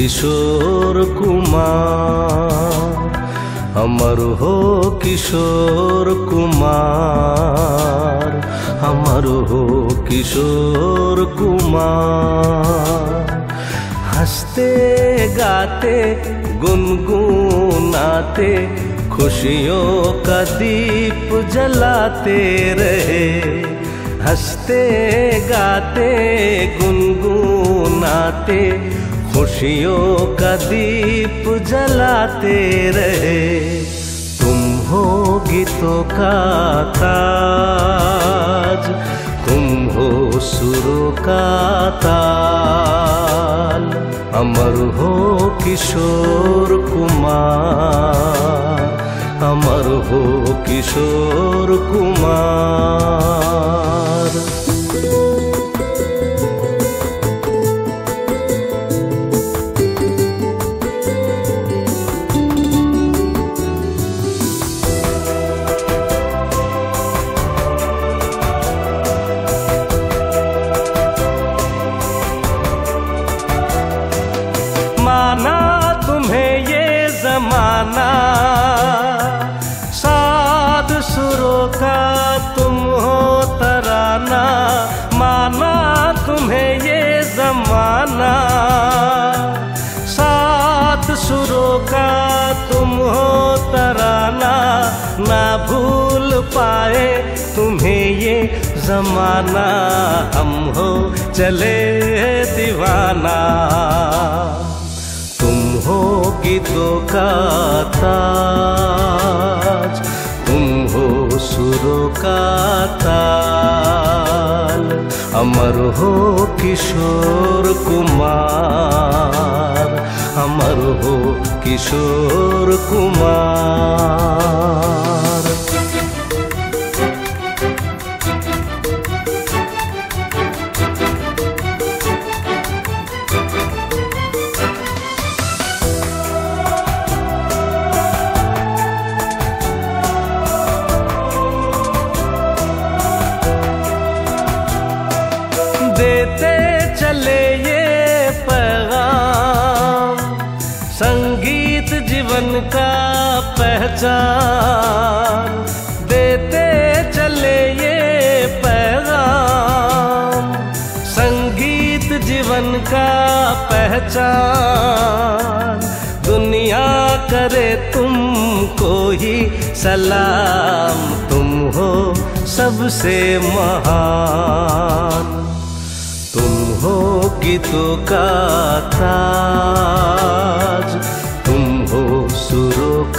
हो किशोर कुमार अमर हो किशोर कुमार अमर हो किशोर कुमार हँसते गाते गुनगुनाते खुशियों का दीप जलाते रहे हँसते गाते गुनगुनाते खुशियों का दीप जलाते रहे। तुम हो गीतों का ताज, तुम हो सुरों का ताल, अमर हो किशोर कुमार, अमर हो किशोर कुमार। पाए तुम्हें ये जमाना, हम हो चले दीवाना। तुम हो गीतों का ताज, तुम हो सुरों का ताल, अमर हो किशोर कुमार, अमर हो किशोर कुमार। पहचान देते चले ये पैगाम, संगीत जीवन का पहचान, दुनिया करे तुमको ही सलाम, तुम हो सबसे महान। तुम हो गीतों का हो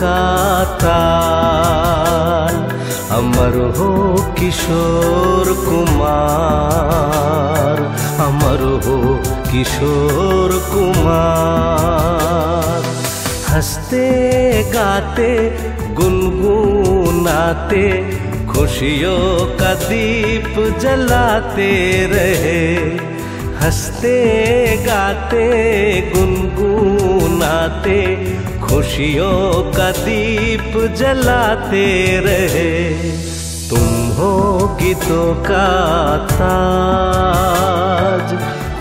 सुरों का ताल अमर हो किशोर कुमार अमर हो किशोर कुमार हँसते गाते गुनगुनाते खुशियों का दीप जलाते रहे हँसते गाते गुनगुनाते खुशियों का दीप जलाते रहे। तुम हो गीतों का ताज,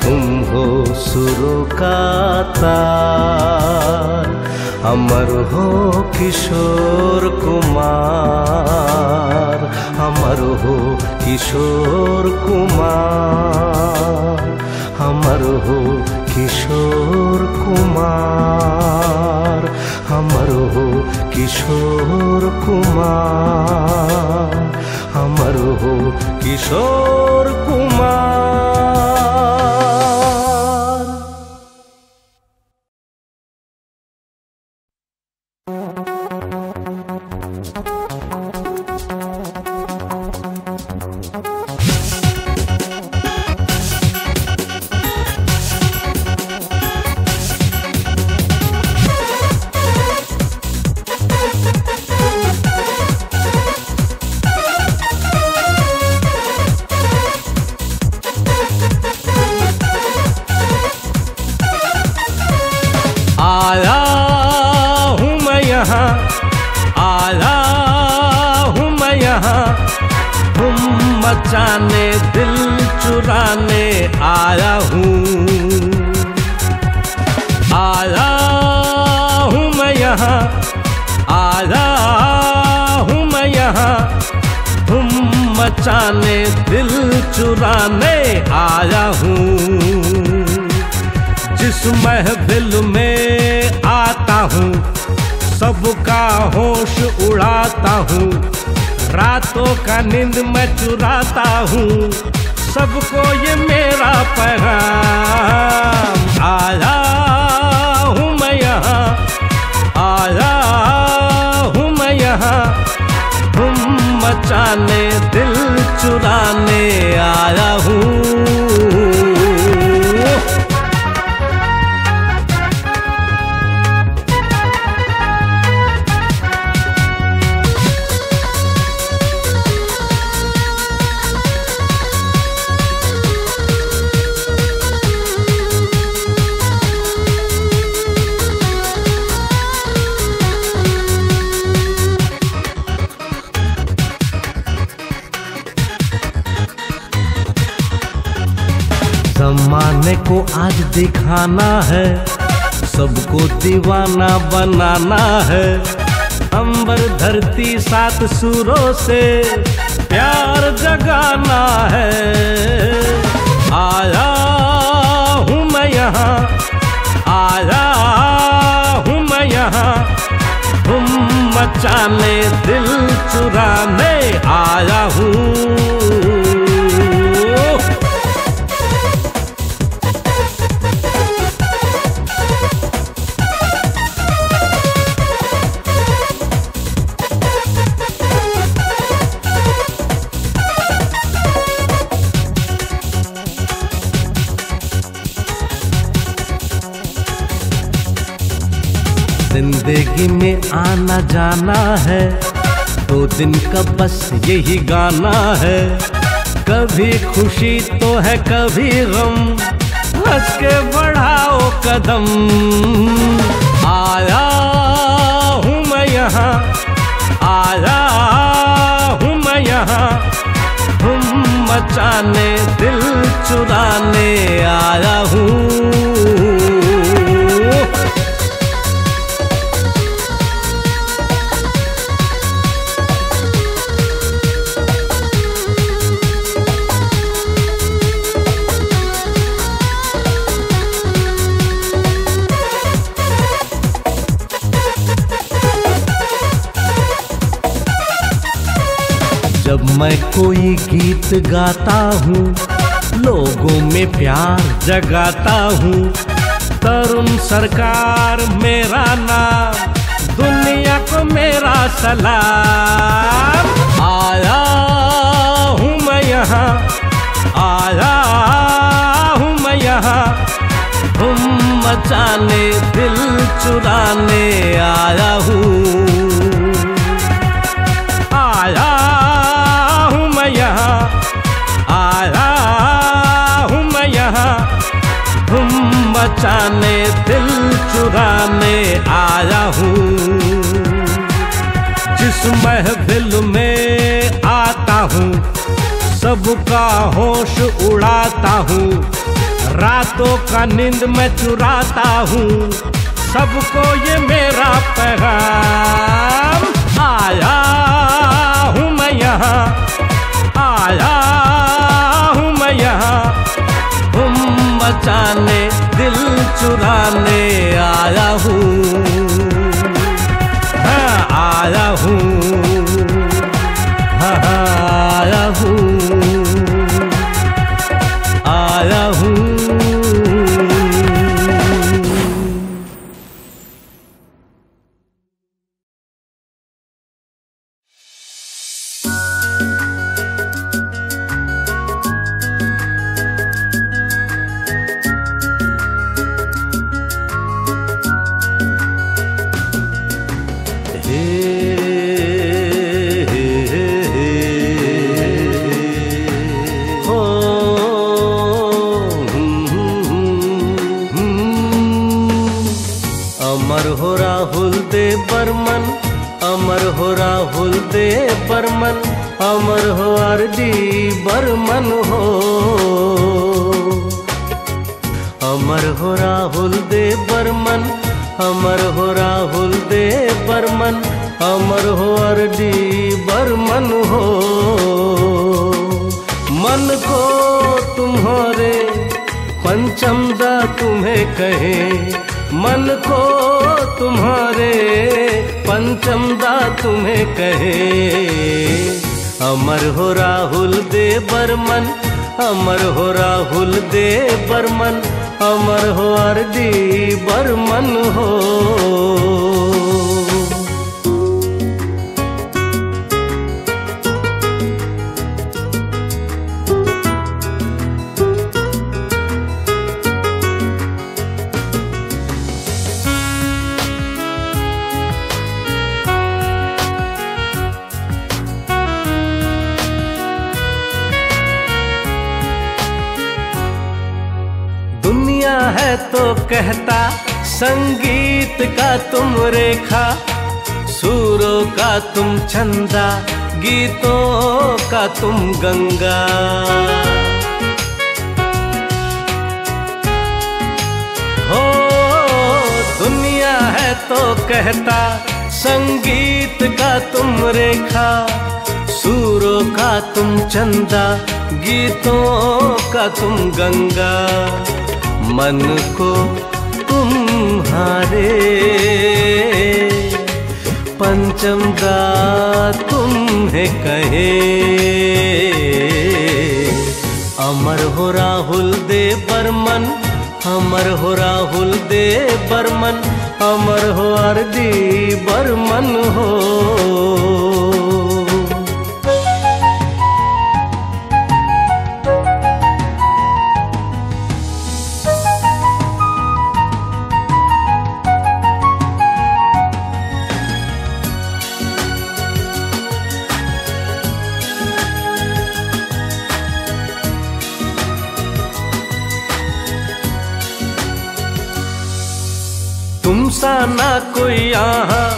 तुम हो सुरों का ताल अमर हो किशोर कुमार, अमर हो किशोर कुमार, अमर हो किशोर कुमार। अमर हो किशोर कुमार अमर हो जिस महफिल में आता हूँ, सबका होश उड़ाता हूँ। रातों का नींद मैं चुराता हूँ, सबको ये मेरा पैगाम। आया हूँ मैं यहाँ, आया हूँ मैं यहाँ। तुम मचाने, दिल चुराने आया हूँ। जमाने को आज दिखाना है। सबको दीवाना बनाना है। अंबर धरती सात सुरों से प्यार जगाना है। आया हूँ मैं यहाँ, आया हूँ मैं यहाँ। तुम मचाने, दिल चुराने आया हूँ। ज़िंदगी में आना जाना है। दो दिन का बस यही गाना है। कभी खुशी तो है, कभी गम। हंस के बढ़ाओ कदम। आया हूँ मैं यहाँ। आया हूँ मैं यहाँ। तुम मचाने, दिल चुराने आया हूँ। गीत हूँ, लोगों में प्यार जगाता हूँ। तरुण सरकार मेरा नाम, दुनिया को मेरा सलाम। आया हूँ मैं यहाँ, आया हूँ मैं यहाँ। तुम मचाने, दिल चुराने आया हूँ। आया आया हूँ मैं यहाँ। तुम बचाने दिल चुराने आया हूँ। जिस महफिल में आता हूँ, सबका होश उड़ाता हूँ। रातों का नींद मैं चुराता हूँ। सबको ये मेरा पैगाम। आया हूँ मैं यहाँ। आया तुम बचाने दिल चुराने आया हूँ। हाँ आया हूँ। हाँ हाँ, आया हूँ। अमर हो राहुल दे बर्मन, अमर हो राहुल दे बर्मन, अमर हो आर डी बर्मन हो। अमर हो राहुल दे बर्मन, अमर हो राहुल दे बर्मन, अमर हो आर डी बर्मन हो। मन को तुम्हारे, पंचम दा तुम्हें कहे, मन को तुम्हारे पंचम दा तुम्हें कहे। अमर हो राहुल दे बर्मन, अमर हो राहुल दे बर्मन, अमर हो अर्दी बर्मन हो। है तो कहता, संगीत का तुम रेखा, सूरों का तुम चंदा गीतों का तुम गंगा। हो, दुनिया है तो कहता, संगीत का तुम रेखा, सूरों का तुम चंदा गीतों का तुम गंगा। मन को तुम्हारे। पंचम दा तुम्हें कहे। अमर हो राहुल दे बर्मन, अमर हो राहुल दे बर्मन, अमर हो डी बर्मन हो। ना कोई यहाँ।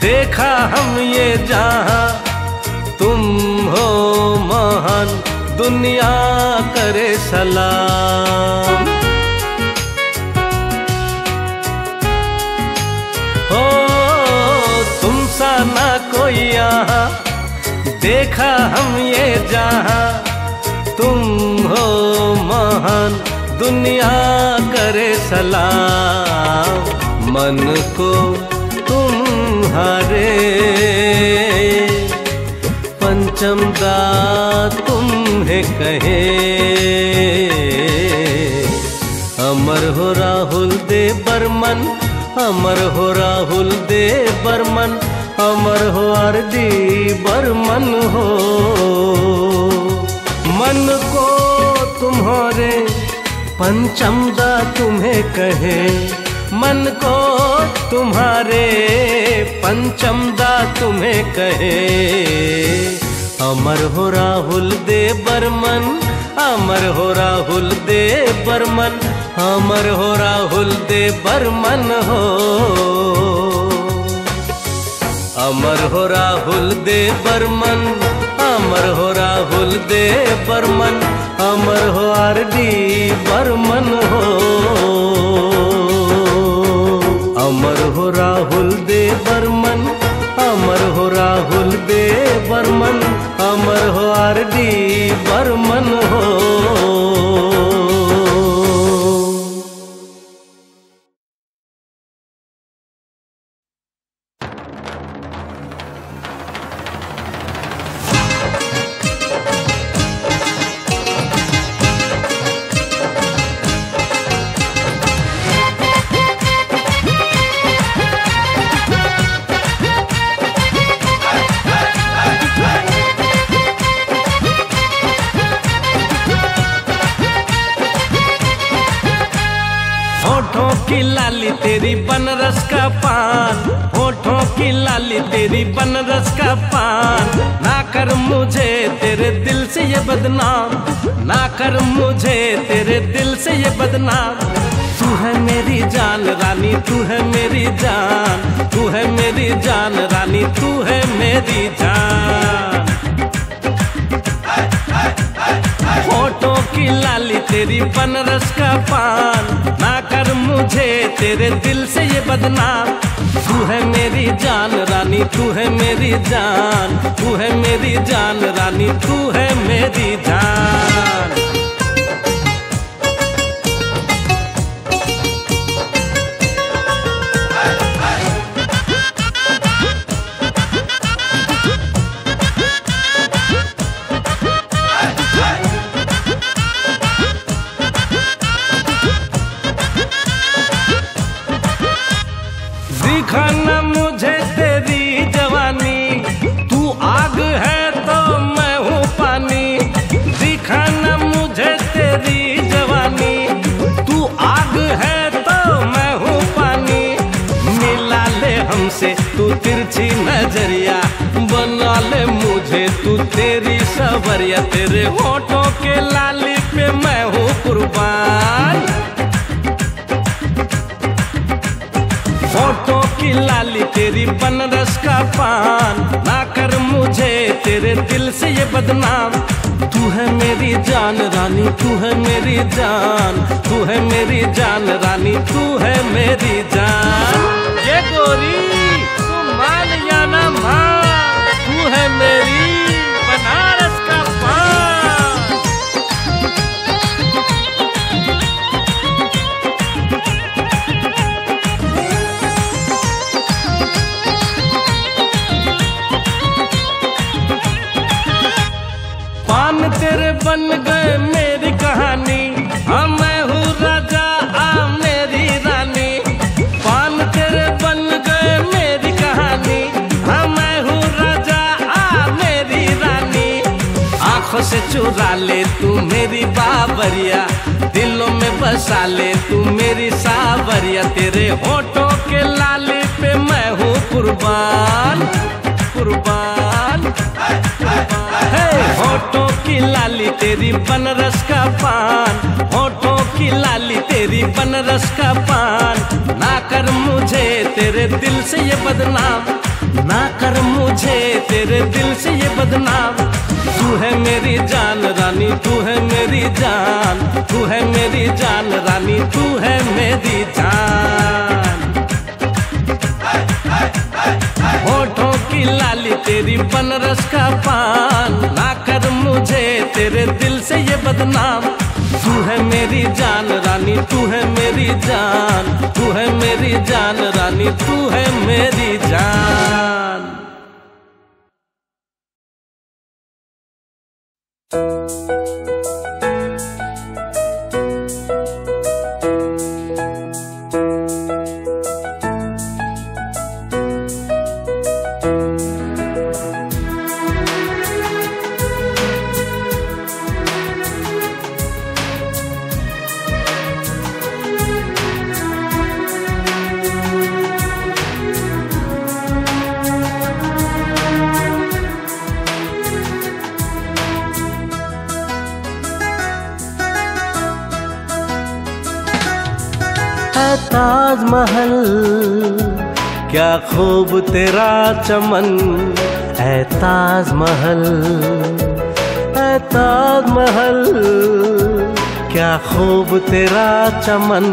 देखा हम ये जहाँ। तुम हो महान, दुनिया करे सलाम। हो, तुम सा ना कोई यहाँ। देखा हम ये जहाँ। तुम हो महान, दुनिया करे सलाम। मन को तुम्हारे। पंचम दा तुम्हें कहे। अमर हो राहुल दे बर्मन, अमर हो राहुल दे बर्मन, अमर हो डी बर्मन हो। मन को तुम्हारे पंचम दा तुम्हें कहे। मन को तुम्हारे पंचम दा तुम्हें कहे। अमर हो राहुल दे बर्मन, अमर हो राहुल दे बर्मन, अमर हो राहुल दे बर्मन हो। अमर हो राहुल दे बर्मन, अमर हो राहुल दे बर्मन, अमर हो आर डी बर्मन हो। अमर हो राहुल दे बर्मन, अमर हो राहुल दे बर्मन, अमर हो आर डी बर्मन हो। लाली, तेरी बनरस का पान। होठों की लाली, तेरी बनरस का पान। ना कर मुझे तेरे दिल से ये बदनाम। ना कर मुझे तेरे दिल से ये बदनाम। तू है मेरी जान रानी, तू है मेरी जान। तू है मेरी जान रानी, तू है मेरी जान। फ़ोटो की लाली, तेरी बनरस का पान। ना कर मुझे तेरे दिल से ये बदनाम। तू है मेरी जान रानी, तू है मेरी जान। तू है मेरी जान रानी, तू है मेरी जान। नज़रिया, बना ले मुझे तू तेरी सवरिया तेरे होठों के लाली पे मैं हूँ कुर्बान। होठों की लाली तेरी बनरस का पान, ना कर मुझे तेरे दिल से ये बदनाम। तू है मेरी जान रानी, तू है मेरी जान, तू है मेरी जान रानी, तू है मेरी जान। ये गोरी। बन गए मेरी कहानी। हाँ मैं हूँ राजा आ मेरी रानी। पान तेरे बन गए मेरी कहानी। हाँ मैं हूँ राजा आ मेरी रानी। आँखों से चुरा ले तू मेरी बाबरिया दिलों में बसा ले तू मेरी सावरिया। तेरे होठों के लाली पे मैं हूँ कुर्बान। कुर्बान। होठों की लाली तेरी बनरस का पान। होठों की लाली तेरी बनरस का पान। ना कर मुझे तेरे दिल से ये बदनाम। ना कर मुझे तेरे दिल से ये बदनाम। तू है मेरी जान रानी, तू है मेरी जान। तू है मेरी जान रानी, तू है मेरी जान। होठों की लाली, तेरी बनरस का पान। ना कर मुझे तेरे दिल से ये बदनाम। तू है मेरी जान रानी, तू है मेरी जान। तू है मेरी जान रानी, तू है मेरी जान। तेरा चमन है ताजमहल है ताजमहल क्या खूब तेरा चमन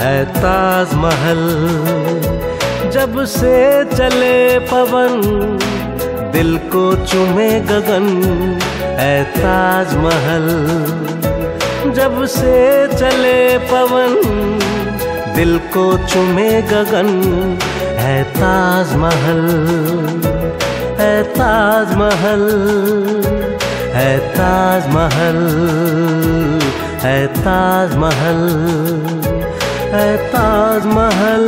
है ताजमहल जब से चले पवन, दिल को चुमे गगन है ताजमहल जब से चले पवन, दिल को चुमे गगन है ताजमहल है ताजमहल है ताजमहल है ताजमहल है ताजमहल।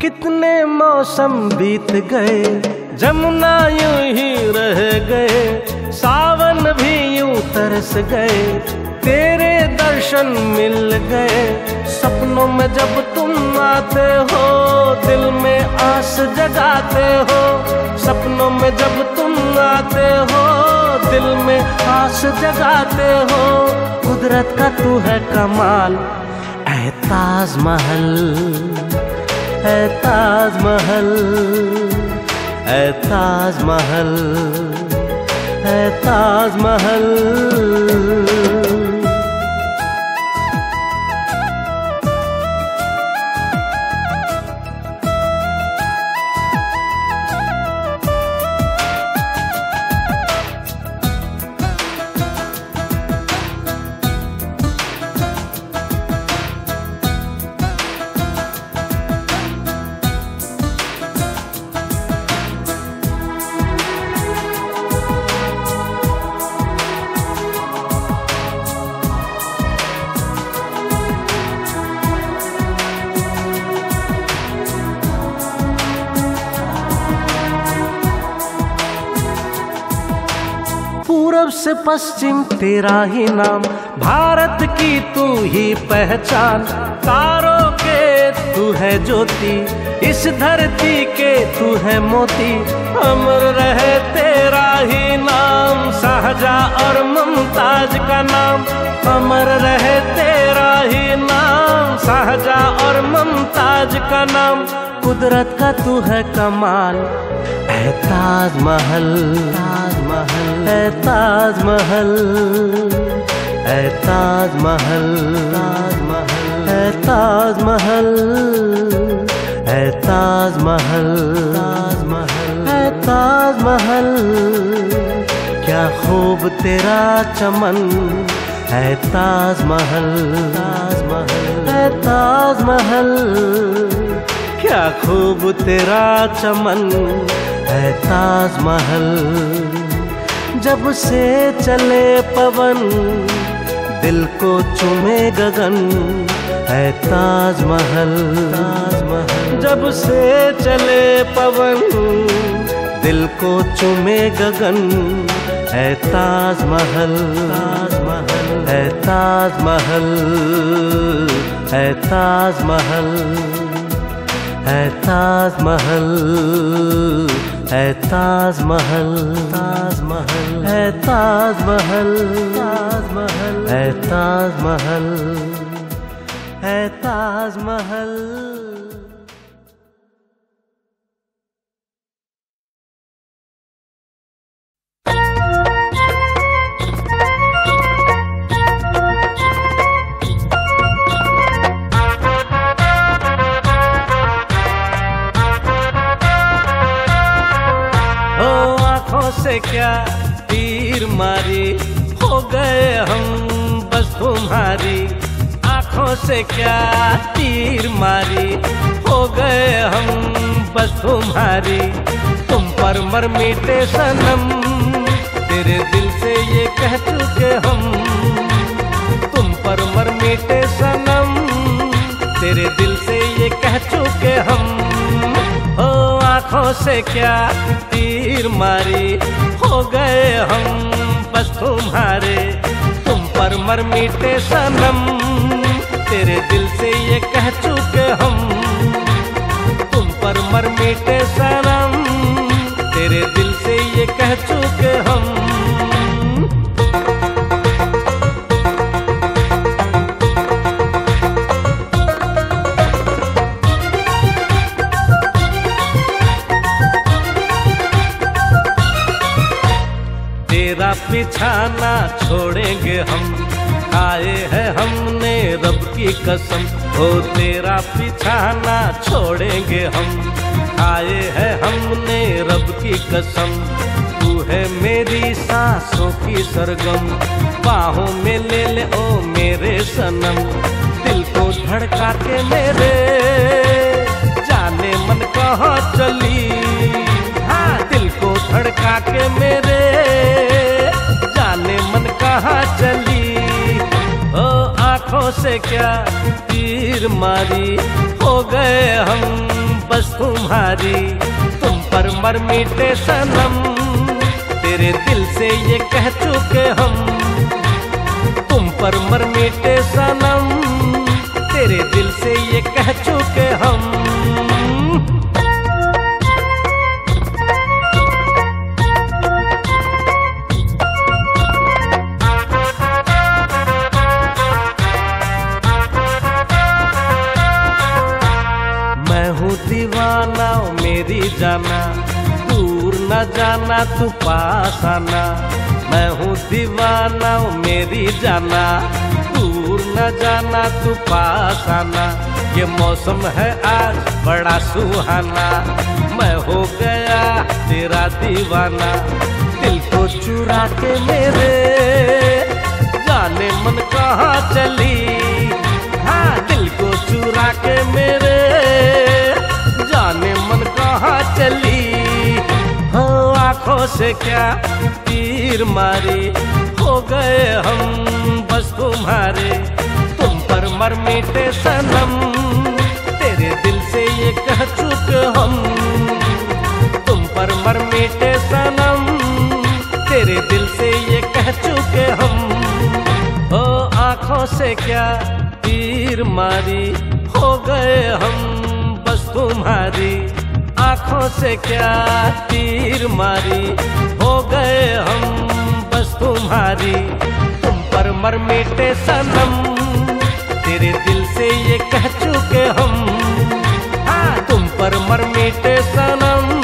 कितने मौसम बीत गए, जमुना यू ही रह गए, सावन भी यू तरस गए, तेरे दर्शन मिल गए। सपनों में जब तुम आते हो, दिल में आस जगाते हो। सपनों में जब तुम आते हो, दिल में आस जगाते हो। कुदरत का तू है कमाल, ऐ ताजमहल है ताजमहल है ताजमहल है ताजमहल। पूरब से पश्चिम तेरा ही नाम। भारत की तू ही पहचान। तारों के तू है ज्योति, इस धरती के तू है मोती। अमर रहे तेरा ही नाम शाहजा और मुमताज़ का नाम। अमर रहे तेरा ही नाम शाहजा और मुमताज़ का नाम। कुदरत का तू है कमाल। है ताजमहल। ताजमहल है ताजमहल। है ताजमहल। ताजमहल है ताजमहल। है ताजमहल। ताजमहल है ताजमहल। क्या खूब तेरा चमन। है ताज ताजमहल ताजमहल। है ताजमहल। क्या खूब तेरा चमन है ताजमहल जब से चले पवन, दिल को चुमे गगन है ताजमहल ताजमहल जब से चले पवन, दिल को चुमे गगन है ताजमहल ताजमहल है ताजमहल है ताजमहल है ताजमहल है ताजमहल ताजमहल है ताजमहल ताजमहल है ताजमहल है ताजमहल। हो से क्या तीर मारी? हो गए हम बस तुम्हारी। आँखों से क्या तीर मारी? हो गए हम बस तुम्हारी। तुम पर मर मिटे सनम। तेरे दिल से ये कह चुके हम। तुम पर मर मिटे सनम। तेरे दिल से ये कह चुके हम। आँखों से क्या तीर मारी? हो गए हम बस तुम्हारे। तुम पर मर मीटे सनम। तेरे दिल से ये कह चुके हम। तुम पर मर मीटे सनम। तेरे दिल से ये कह चुके हम। पिछाना छोड़ेंगे हम। आए हैं हमने रब की कसम हो तेरा पिछाना छोड़ेंगे हम। आए हैं हमने रब की कसम, तू है मेरी सांसों की सरगम। बाहों में ले ले, ओ मेरे सनम, दिल को धड़का के मेरे। जाने मन कहाँ चली हाँ दिल को धड़का के मेरे। कहाँ चली? ओ, आँखों से क्या तीर मारी? हो गए हम बस तुम्हारी। तुम पर मर मीटे सनम। तेरे दिल से ये कह चुके हम। तुम पर मर मीटे सनम। तेरे दिल से ये कह चुके हम। जाना तू पास आना मैं हूँ दीवाना मेरी जाना। दूर न जाना तू पास आना ये मौसम है आज बड़ा सुहाना। मैं हो गया तेरा दीवाना। दिल को चुरा के मेरे, जाने मन कहाँ चली। हाँ दिल को चुरा के मेरे, जाने मन कहाँ चली। आँखों से क्या तीर मारी? हो गए हम बस तुम्हारे। तुम पर मर मीटे सनम। तेरे दिल से ये कह चुके हम। तुम पर मर मीटे सनम। तेरे दिल से ये कह चुके हम। ओ, आँखों से क्या तीर मारी? हो गए हम बस तुम्हारी। आँखों से क्या तीर मारी? हो गए हम, बस तुम्हारी। तुम पर मर मिटे सनम। तेरे दिल से ये कह चुके हम। हाँ तुम पर मर मिटे सनम।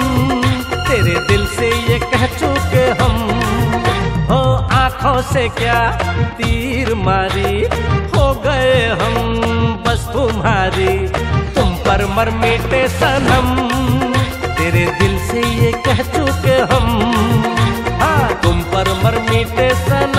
तेरे दिल से ये कह चुके हम। हो, आँखों से क्या तीर मारी? हो गए हम, बस तुम्हारी। तुम पर मर मिटे सनम। तेरे दिल से ये कह चुके हम। हाँ तुम पर मर मीटे सनम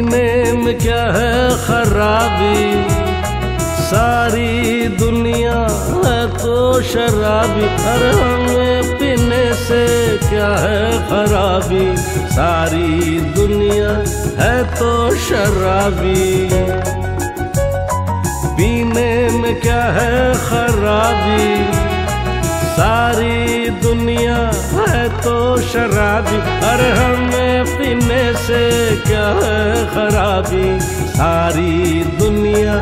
पीने में क्या है खराबी? सारी दुनिया है तो शराबी। अरे हमें पीने से क्या है खराबी? सारी दुनिया है तो शराबी। पीने में क्या है खराबी? सारी दुनिया है तो शराबी। अरे हमें पीने से क्या है खराबी सारी दुनिया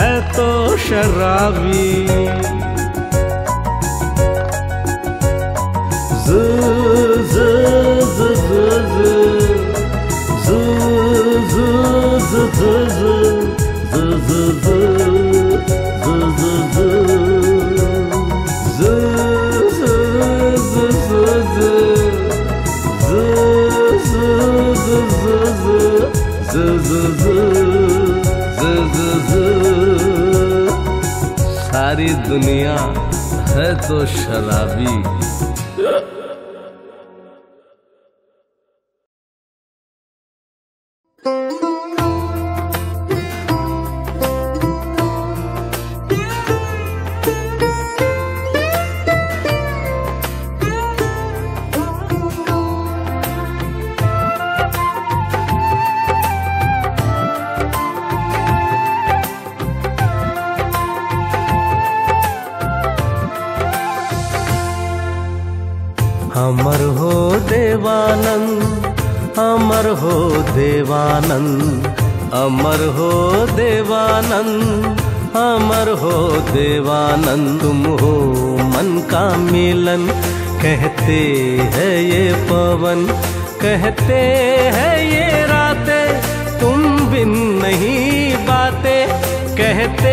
है तो शराबी। ज Gato Xanabi. देवानंद, अमर हो देवानंद, अमर हो देवानंद, तुम हो मन का मिलन। कहते हैं ये पवन, कहते हैं ये रातें, तुम बिन नहीं बातें। कहते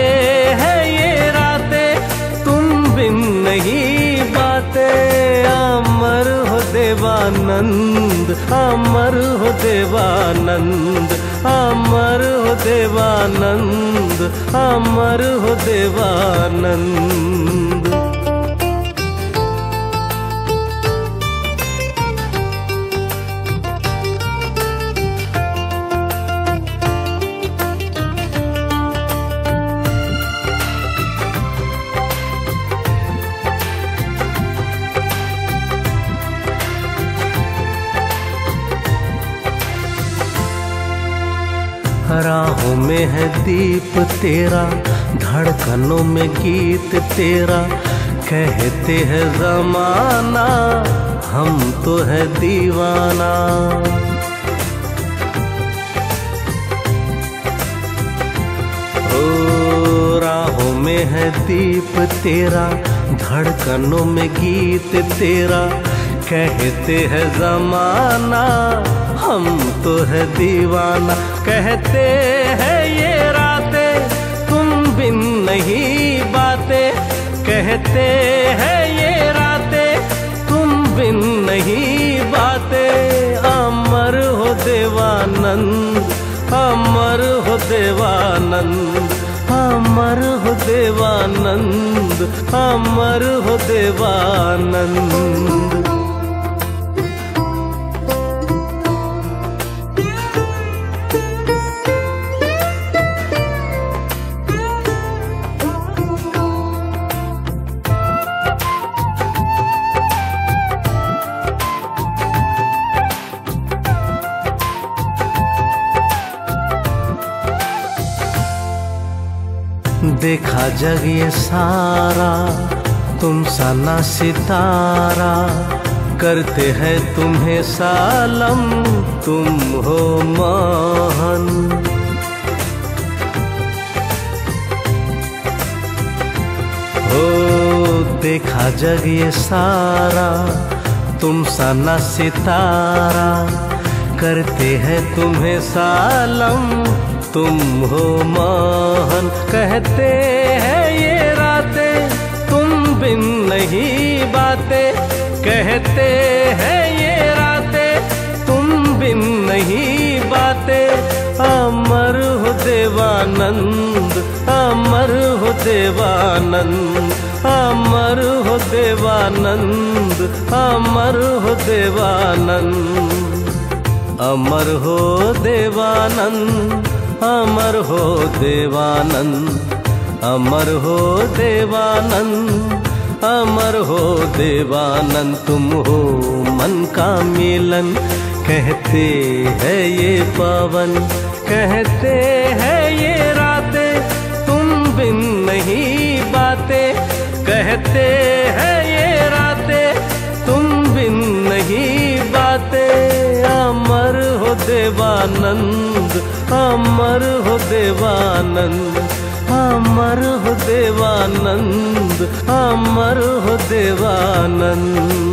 देवानंद अमर हो देवानंद अमर हो देवानंद अमर हो देवानंद। है दीप तेरा, धड़कनों में गीत तेरा। कहते हैं, जमाना, हम तो है दीवाना। ओ राहों में है दीप तेरा, धड़कनों में गीत तेरा। कहते हैं, जमाना, हम तो है दीवाना। कहते कहते हैं ये रातें। तुम बिन नहीं बातें। अमर हो देवानंद, अमर हो देवानंद, अमर हो देवानंद, अमर हो देवानंद। देखा जग ये सारा, तुम सा ना सितारा। करते हैं तुम्हें सालम, तुम हो मोहन। हो देखा जग ये सारा, तुम सा ना सितारा। करते हैं तुम्हें सालम, तुम हो मोहन। कहते बातें कहते हैं ये रातें, तुम बिन नहीं बातें। अमर हो देवानंद, अमर हो देवानंद, अमर हो देवानंद, अमर हो देवानंद। अमर हो देवानंद, अमर हो देवानंद, अमर हो देवानंद। अमर हो देवानंद, तुम हो मन का मिलन। कहते हैं ये पवन, कहते हैं ये रातें, तुम बिन नहीं बातें। कहते हैं ये रातें, तुम बिन नहीं बातें। अमर हो देवानंद, अमर हो देवानंद। अमर हो देवानंद अमर हो देवानंद